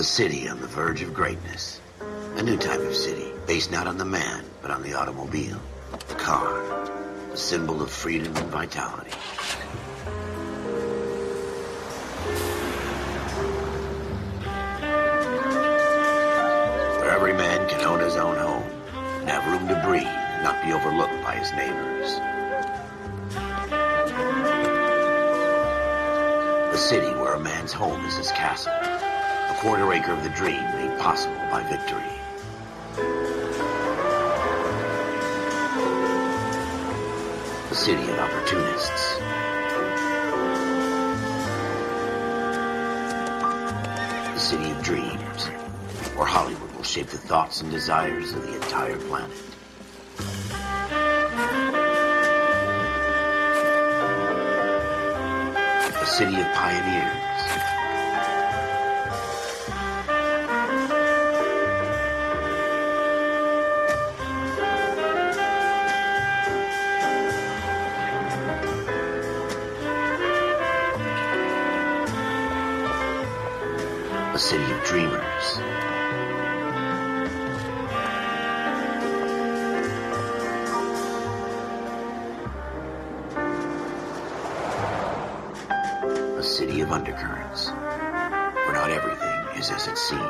A city on the verge of greatness. A new type of city, based not on the man, but on the automobile. The car. A symbol of freedom and vitality. Where every man can own his own home and have room to breathe and not be overlooked by his neighbors. A city where a man's home is his castle. Quarter acre of the dream made possible by victory. The city of opportunists. The city of dreams, where Hollywood will shape the thoughts and desires of the entire planet. A city of pioneers. Of undercurrents, where not everything is as it seems.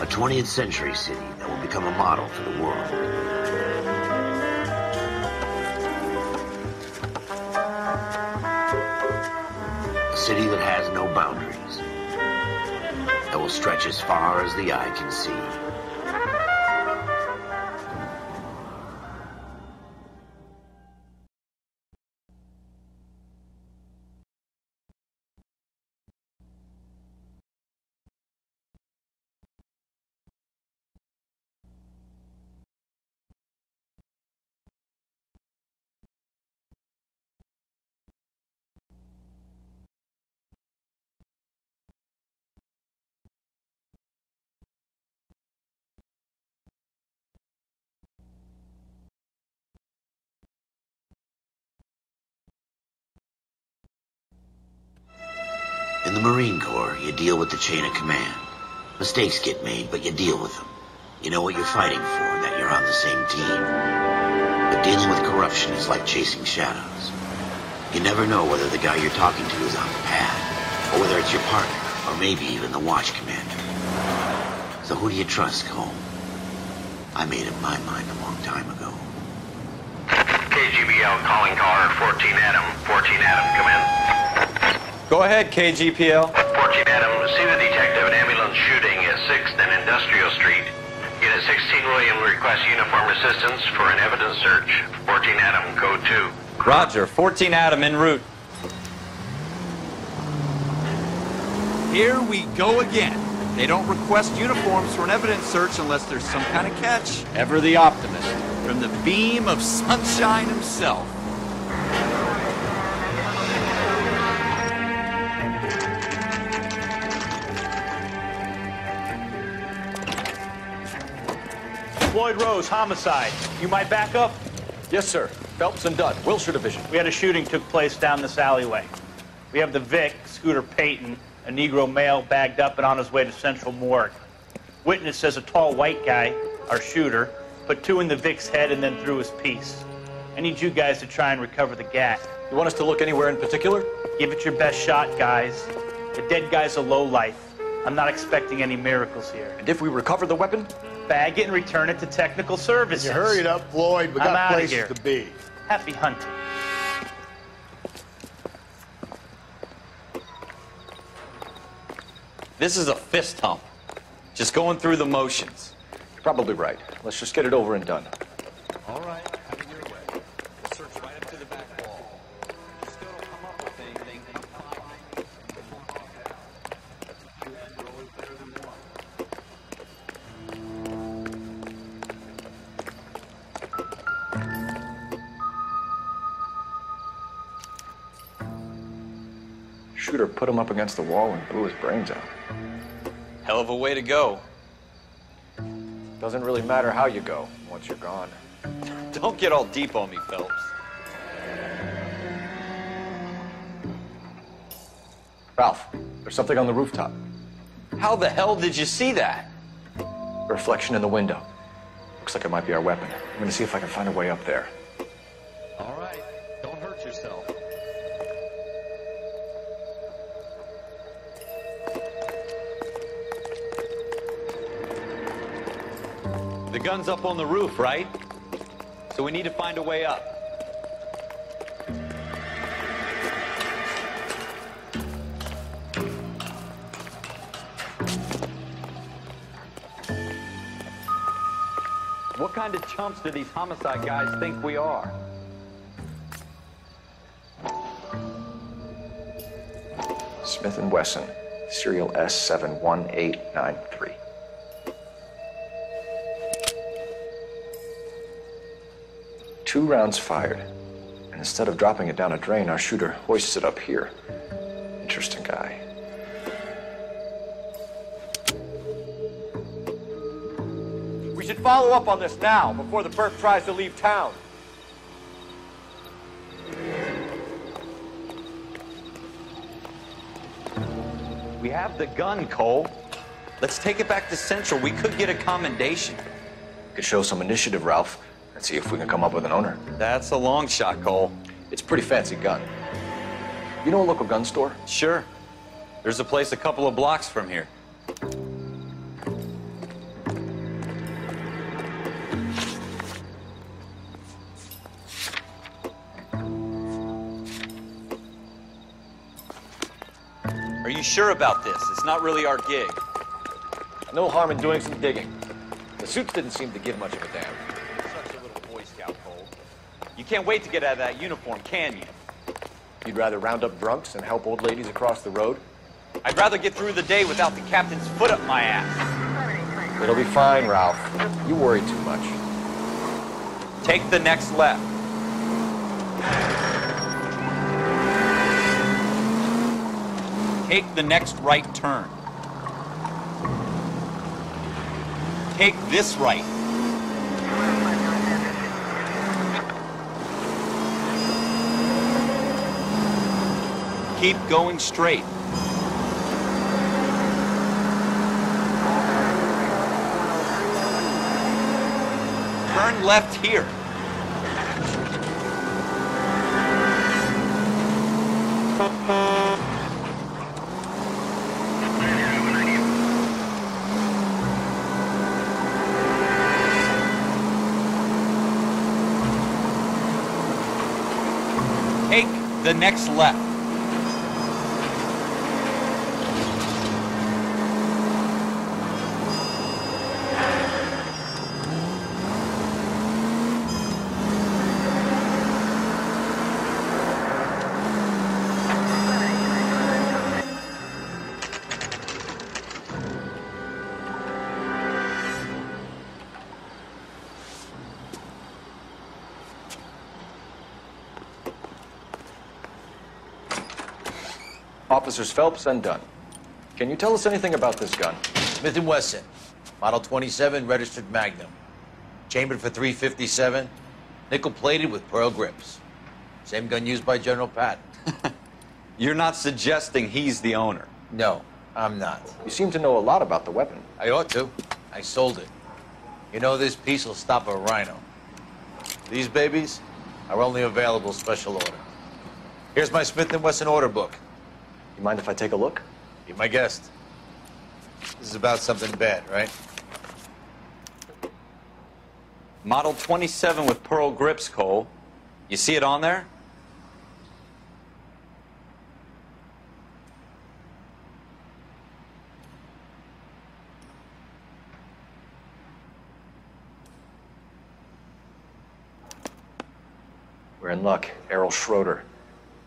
A 20th century city that will become a model for the world. A city that has no boundaries, that will stretch as far as the eye can see. With the chain of command. Mistakes get made, but you deal with them. You know what you're fighting for and that you're on the same team. But dealing with corruption is like chasing shadows. You never know whether the guy you're talking to is on the pad, or whether it's your partner, or maybe even the watch commander. So who do you trust, Cole? I made up my mind a long time ago. KGPL calling caller 14 Adam. 14 Adam, come in. Go ahead, KGPL. 14 Adam, see the detective an ambulance shooting at 6th and Industrial Street. Unit 16 William requests uniform assistance for an evidence search. 14 Adam, code 2. Roger, 14 Adam en route. Here we go again. They don't request uniforms for an evidence search unless there's some kind of catch. Ever the optimist. From the beam of sunshine himself. Floyd Rose, homicide. You might back up? Yes, sir. Phelps and Dunn, Wilshire Division. We had a shooting took place down this alleyway. We have the Vic, Scooter Payton, a Negro male bagged up and on his way to Central Morgue. Witness says a tall white guy, our shooter, put two in the Vic's head and then threw his piece. I need you guys to try and recover the gat. You want us to look anywhere in particular? Give it your best shot, guys. The dead guy's a low life. I'm not expecting any miracles here. And if we recover the weapon? Bag it and return it to technical services. You hurry it up, Floyd. We I'm got outta places here. to be. Happy hunting. This is a fist hump. Just going through the motions. You're probably right. Let's just get it over and done. All right, against the wall and blew his brains out. Hell of a way to go. Doesn't really matter how you go once you're gone. Don't get all deep on me, Phelps. Ralph, there's something on the rooftop. How the hell did you see that? A reflection in the window. Looks like it might be our weapon. I'm gonna see if I can find a way up there. All right, don't hurt yourself. The gun's up on the roof, right? So we need to find a way up. What kind of chumps do these homicide guys think we are? Smith and Wesson, serial S71893. Two rounds fired. And instead of dropping it down a drain, our shooter hoists it up here. Interesting guy. We should follow up on this now, before the perp tries to leave town. We have the gun, Cole. Let's take it back to Central. We could get a commendation. Could show some initiative, Ralph, and see if we can come up with an owner. That's a long shot, Cole. It's a pretty fancy gun. You know a local gun store? Sure. There's a place a couple of blocks from here. Are you sure about this? It's not really our gig. No harm in doing some digging. The suits didn't seem to give much of a damn. Such a little Boy Scout, Cole. You can't wait to get out of that uniform, can you? You'd rather round up drunks and help old ladies across the road? I'd rather get through the day without the captain's foot up my ass. It'll be fine, Ralph. You worry too much. Take the next left. Take the next right turn. Take this right. Keep going straight. Turn left here. Take the next left. Officers Phelps and Dunn. Can you tell us anything about this gun? Smith & Wesson, Model 27, registered Magnum. Chambered for 357, nickel-plated with pearl grips. Same gun used by General Patton. You're not suggesting he's the owner. No, I'm not. You seem to know a lot about the weapon. I ought to. I sold it. You know, this piece will stop a rhino. These babies are only available special order. Here's my Smith & Wesson order book. You mind if I take a look? Be my guest. This is about something bad, right? Model 27 with pearl grips, Cole. You see it on there? We're in luck. Errol Schroeder,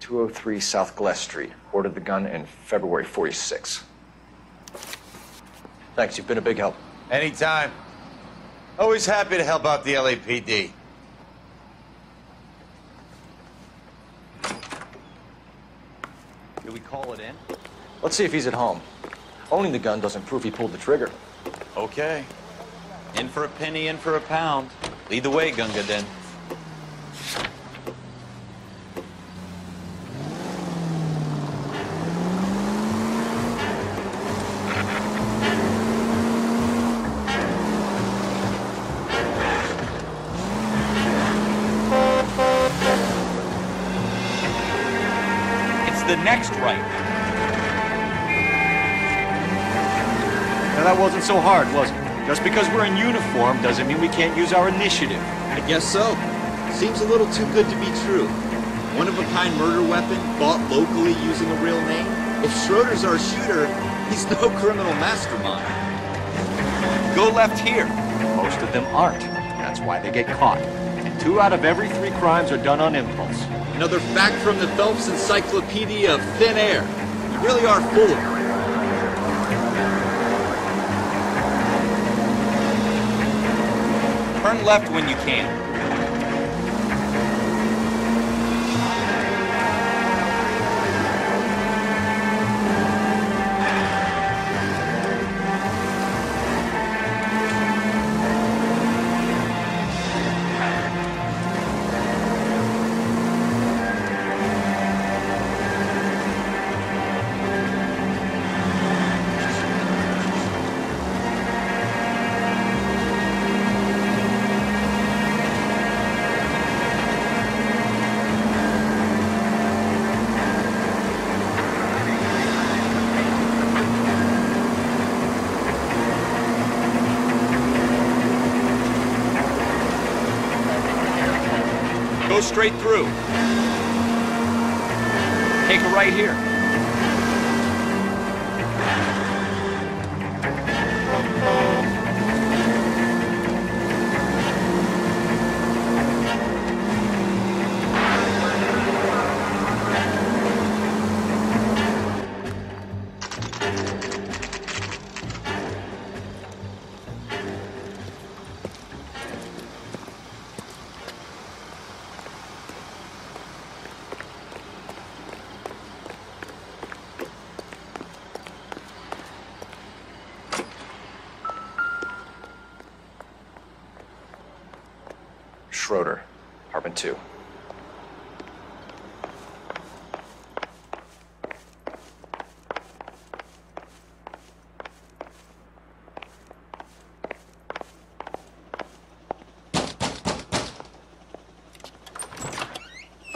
203 South Glass Street. Ordered the gun in February 46. Thanks, you've been a big help. Anytime. Always happy to help out the LAPD. Do we call it in? Let's see if he's at home. Owning the gun doesn't prove he pulled the trigger. Okay. In for a penny, in for a pound. Lead the way, Gunga Din. The next right? Now that wasn't so hard, was it? Just because we're in uniform doesn't mean we can't use our initiative. I guess so. Seems a little too good to be true. One of a kind murder weapon bought locally using a real name? If Schroeder's our shooter, he's no criminal mastermind. Go left here. Most of them aren't. That's why they get caught. And two out of every three crimes are done on impulse. Another fact from the Phelps Encyclopedia of Thin Air. You really are full of. Turn left when you can. Go straight through. Take a right here.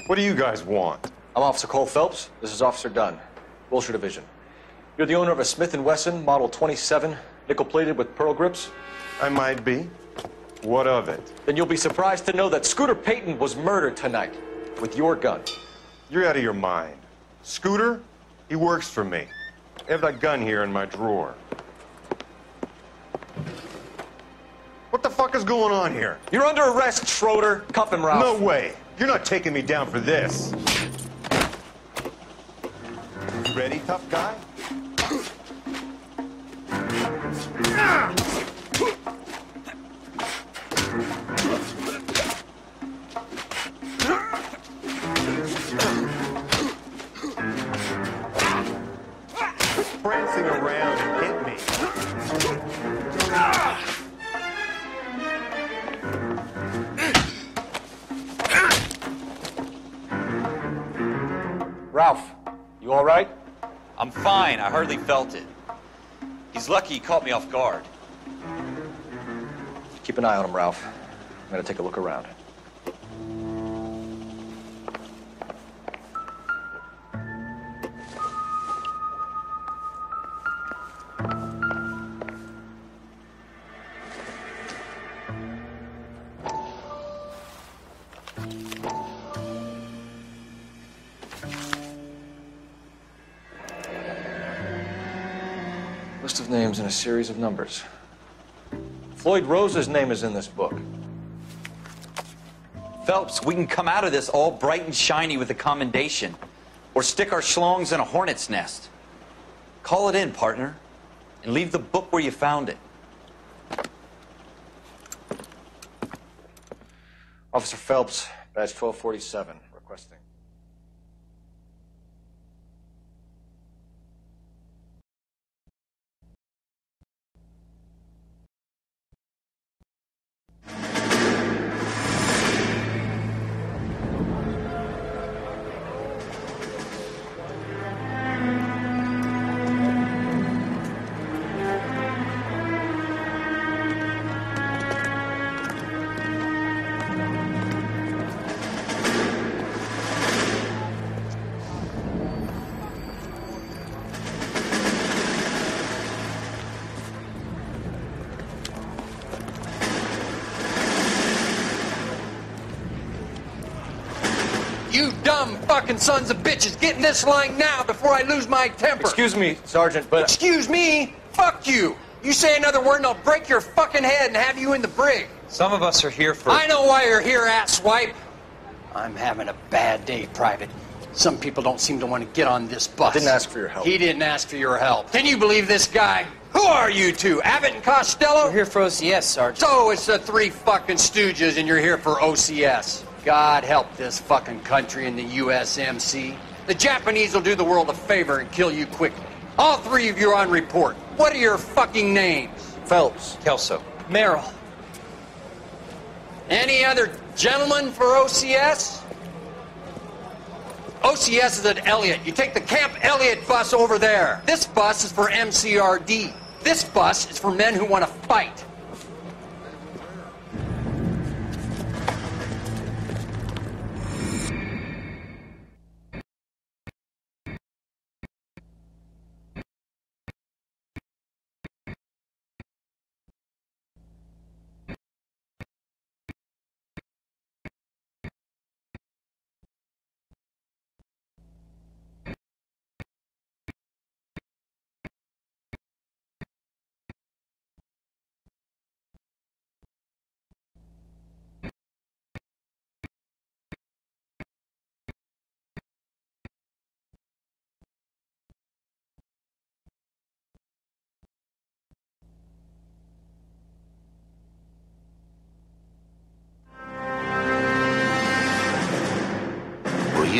What do you guys want? I'm Officer Cole Phelps. This is Officer Dunn, Wilshire Division. You're the owner of a Smith & Wesson Model 27, nickel-plated with pearl grips? I might be. What of it? Then you'll be surprised to know that Scooter Payton was murdered tonight with your gun. You're out of your mind. Scooter? He works for me. I have that gun here in my drawer. What the fuck is going on here? You're under arrest, Schroeder. Cuff him, Ralph. No way. You're not taking me down for this. Ready, tough guy? Right? I'm fine. I hardly felt it. He's lucky he caught me off guard. Keep an eye on him, Ralph. I'm gonna take a look around. List of names and a series of numbers. Floyd Rose's name is in this book. Phelps, we can come out of this all bright and shiny with a commendation. Or stick our schlongs in a hornet's nest. Call it in, partner. And leave the book where you found it. Officer Phelps, badge 1247, fucking sons of bitches, get in this line now before I lose my temper. Excuse me, Sergeant, but. Excuse me? Fuck you. You say another word and I'll break your fucking head and have you in the brig. Some of us are here for. I know why you're here, asswipe. I'm having a bad day, Private. Some people don't seem to want to get on this bus. Didn't ask for your help. He didn't ask for your help. Can you believe this guy? Who are you two? Abbott and Costello? We're here for OCS, Sergeant. So it's the three fucking stooges and you're here for OCS. God help this fucking country and the USMC. The Japanese will do the world a favor and kill you quickly. All three of you are on report. What are your fucking names? Phelps. Kelso. Merrill. Any other gentlemen for OCS? OCS is at Elliott. You take the Camp Elliott bus over there. This bus is for MCRD. This bus is for men who want to fight.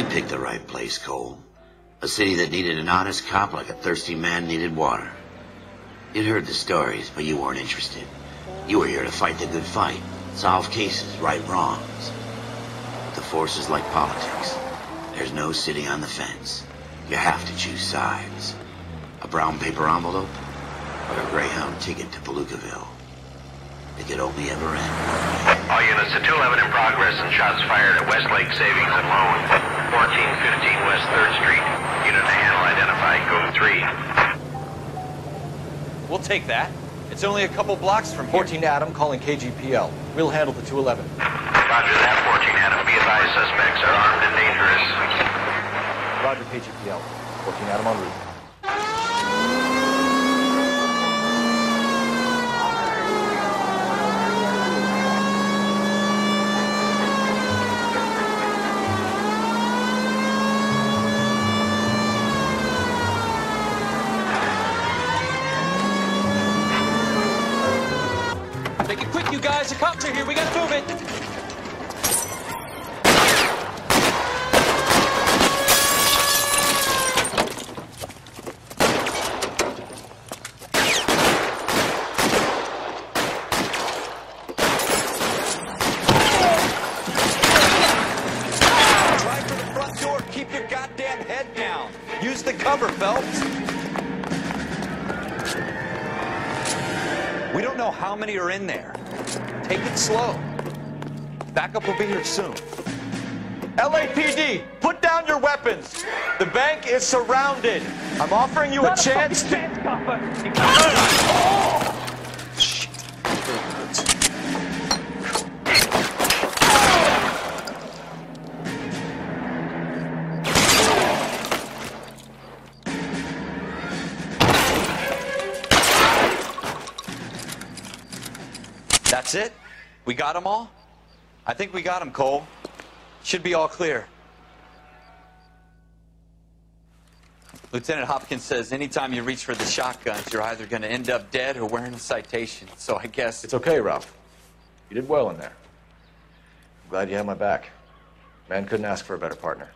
Picked the right place, Cole. A city that needed an honest cop like a thirsty man needed water. You'd heard the stories, but you weren't interested. You were here to fight the good fight, solve cases, right wrongs. But the force is like politics. There's no sitting on the fence. You have to choose sides. A brown paper envelope or a Greyhound ticket to Palookaville. It could only ever end. All units to 211 in progress and shots fired at Westlake Savings and Loan, 1415 West 3rd Street. Unit to handle identified. Go 3. We'll take that. It's only a couple blocks from here. 14 Adam calling KGPL. We'll handle the 211. Roger that, 14 Adam. Be advised suspects are armed and dangerous. Roger KGPL. 14 Adam en route. Make it quick, you are here. We gotta move it. Try for the front door. Keep your goddamn head down. Use the cover, Phelps. We don't know how many are in there. Take it slow. Backup will be here soon. LAPD, put down your weapons. The bank is surrounded. I'm offering you a chance to. That's it? We got them all? I think we got them, Cole. Should be all clear. Lieutenant Hopkins says anytime you reach for the shotguns, you're either going to end up dead or wearing a citation. So I guess It's okay, Ralph. You did well in there. I'm glad you had my back. Man couldn't ask for a better partner.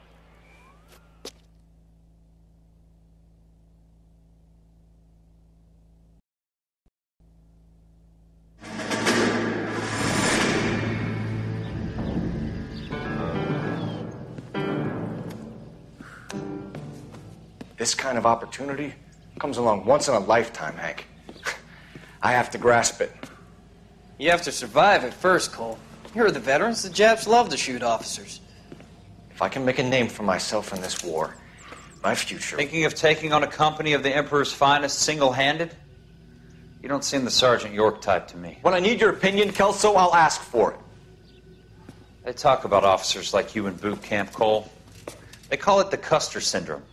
This kind of opportunity comes along once in a lifetime, Hank. I have to grasp it. You have to survive at first, Cole. You're the veterans. The Japs love to shoot officers. If I can make a name for myself in this war, my future. Thinking of taking on a company of the Emperor's finest single handed? You don't seem the Sergeant York type to me. When I need your opinion, Kelso, I'll ask for it. They talk about officers like you in boot camp, Cole. They call it the Custer syndrome.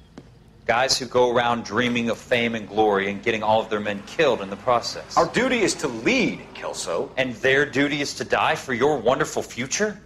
Guys who go around dreaming of fame and glory and getting all of their men killed in the process. Our duty is to lead, Kelso. And their duty is to die for your wonderful future?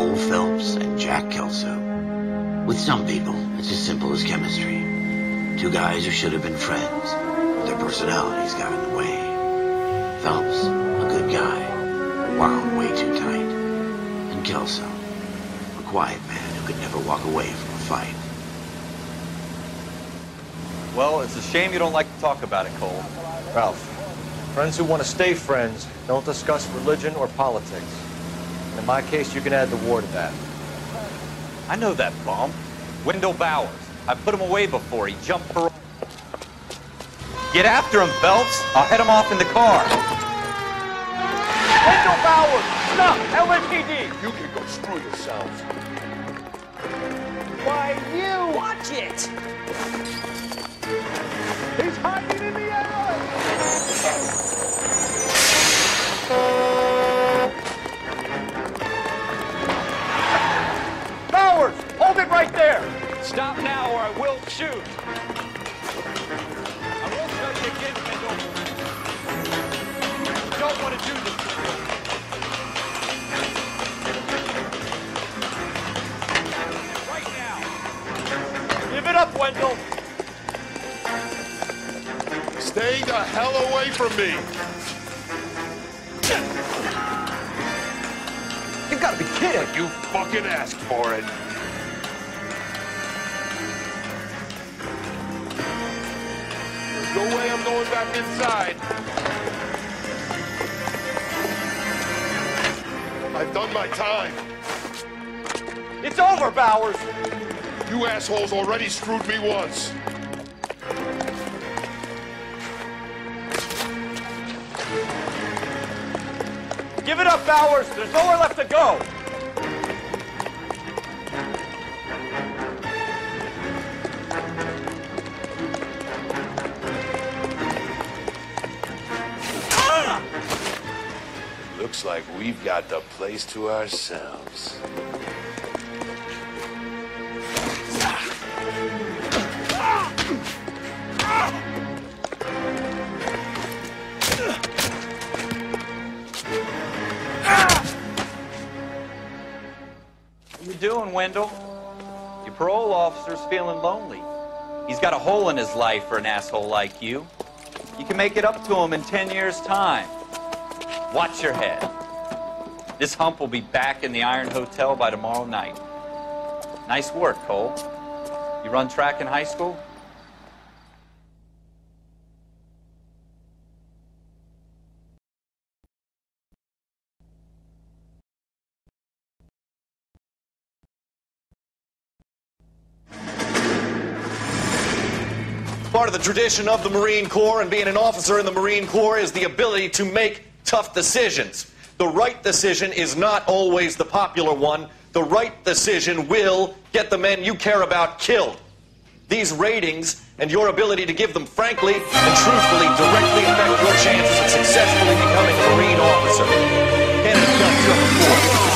Cole Phelps and Jack Kelso. With some people, it's as simple as chemistry. Two guys who should have been friends, but their personalities got in the way. Phelps, a good guy, wound way too tight. And Kelso, a quiet man who could never walk away from a fight. Well, it's a shame you don't like to talk about it, Cole. Ralph, friends who want to stay friends don't discuss religion or politics. And in my case, you can add the war to that. I know that bum. Wendell Bowers. I put him away before. He jumped parole. Get after him, Phelps. I'll head him off in the car. Wendell Bowers! Stop! LAPD! You can go screw yourself. Why, you! Watch it! Me. You gotta be kidding. You fucking asked for it. There's no way I'm going back inside. I've done my time. It's over, Bowers! You assholes already screwed me once. Give it up, Bowers! There's nowhere left to go! Looks like we've got the place to ourselves. Doing, Wendell? Your parole officer's feeling lonely. He's got a hole in his life for an asshole like you. You can make it up to him in 10 years' time. Watch your head. This hump will be back in the Iron Hotel by tomorrow night. Nice work, Cole. You run track in high school? Of the tradition of the Marine Corps and being an officer in the Marine Corps is the ability to make tough decisions. The right decision is not always the popular one. The right decision will get the men you care about killed. These ratings and your ability to give them frankly and truthfully directly affect your chances of successfully becoming a Marine officer. Canada Gun Number 4.